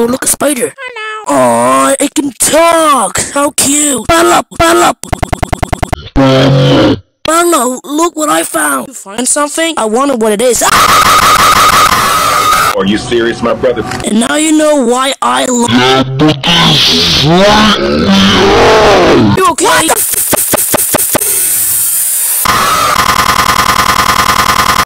Oh, look, a spider. Oh, it can talk. How cute. Bella, Bella. Bella, look what I found. You find something? I wonder what it is. Are you serious, my brother? And now you know why I love.